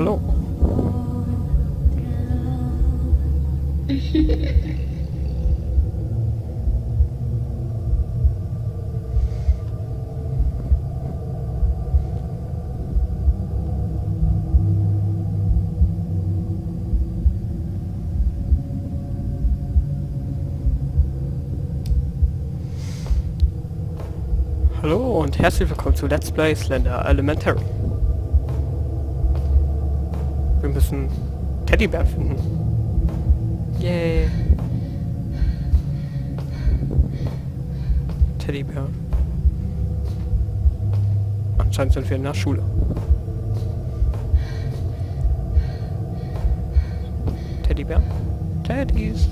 Hallo. Hallo und herzlich willkommen zu Let's Play Slender Elementary. Wir müssen Teddybär finden. Yay. Teddybär. Anscheinend sind wir in der Schule. Teddybär? Teddys.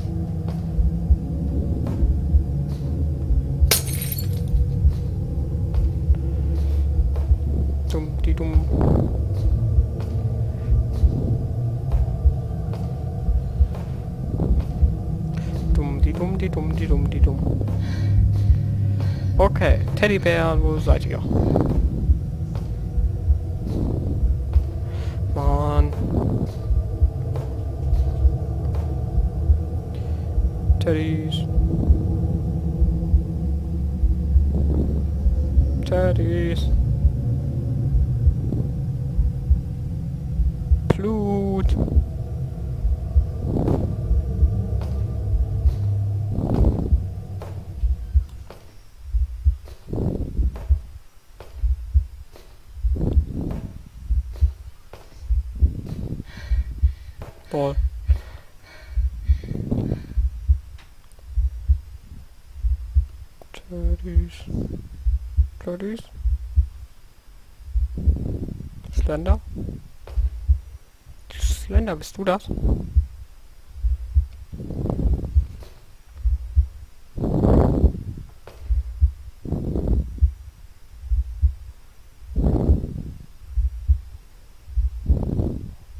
Dumm, die dumm. Die dumm, die dumm, die dumm. Okay, Teddybär, wo seid ihr? Mann. Teddys. Teddys. Flut. Ball. Teddies. Teddies. Slender. Slender, bist du das?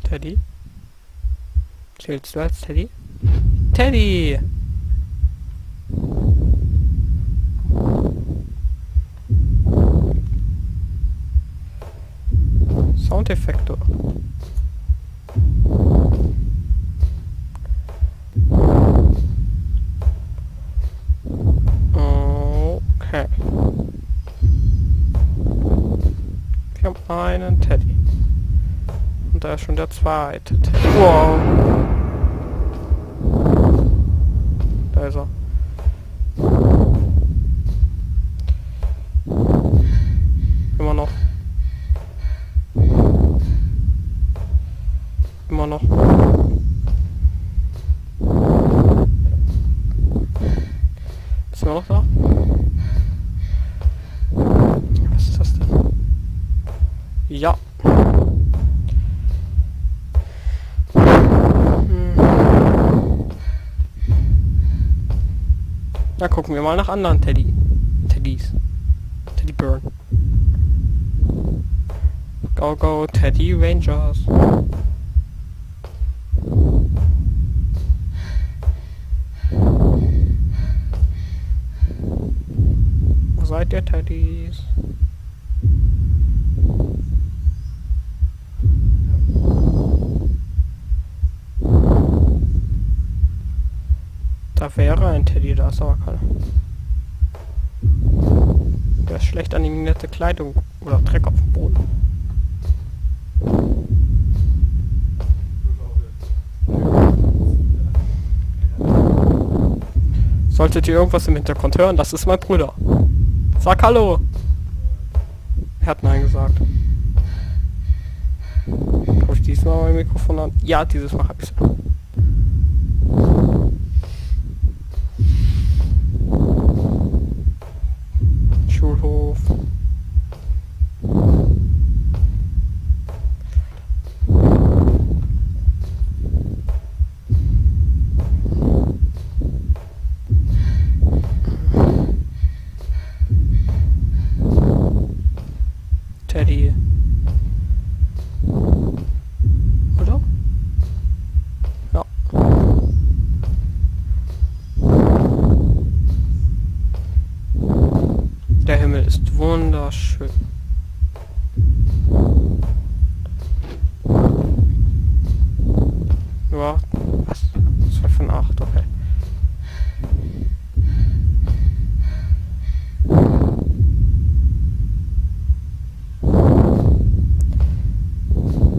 Teddy? Zählst du als Teddy? Teddy! Soundeffekte. Okay. Wir haben einen Teddy. Und da ist schon der zweite Teddy. Wow. Er. Immer noch. Immer noch. Ist er noch da? Was ist das denn? Ja. Hm. Na, gucken wir mal nach anderen Teddy. Teddys. Teddy Burn. Go, go, Teddy Rangers. Wo seid ihr, Teddys? Wäre ein Teddy, da ist aber keiner. Der ist schlecht animierte Kleidung oder Dreck auf dem Boden. Solltet ihr irgendwas im Hintergrund hören, das ist mein Bruder. Sag Hallo! Er hat Nein gesagt. Habe ich diesmal mein Mikrofon an? Ja, dieses Mal habe ich Schulhof. Himmel ist wunderschön. Ja, was? 2 von 8, okay.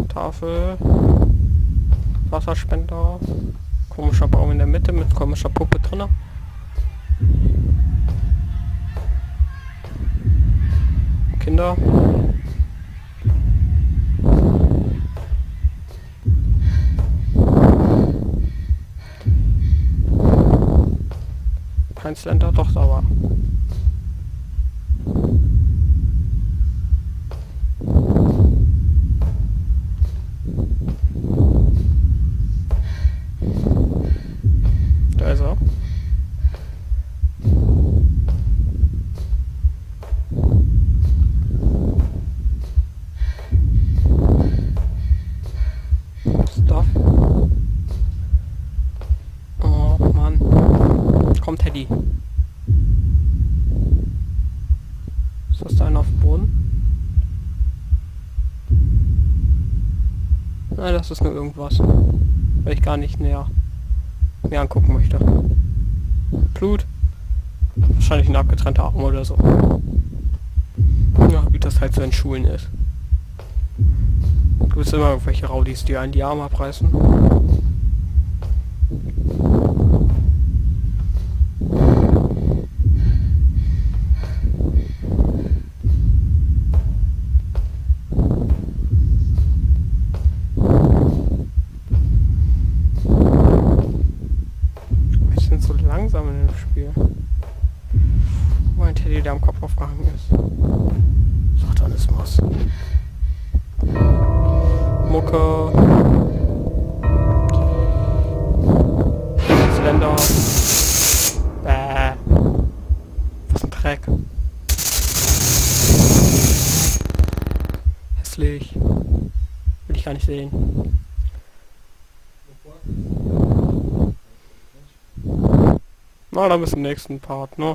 Tafel. Wasserspender. Komischer Baum in der Mitte mit komischer Puppe drinnen. Kinder. Kein Slender, doch sauber. Da ist er. Stuff. Oh Mann. Komm, Teddy. Ist das da einer auf dem Boden? Nein, das ist nur irgendwas. Weil ich gar nicht näher mir angucken möchte. Blut. Wahrscheinlich ein abgetrennter Arm oder so. Ja, wie das halt so in Schulen ist. Gibt es immer irgendwelche Raudis, die einen die Arme abreißen. Wir sind so langsam in dem Spiel. Mein Teddy, der am Kopf aufgehangen ist. Satanismus. Mucke. Zylinder. Bäh. Was ein Dreck. Hässlich. Will ich gar nicht sehen. Na, dann bis zum nächsten Part, ne?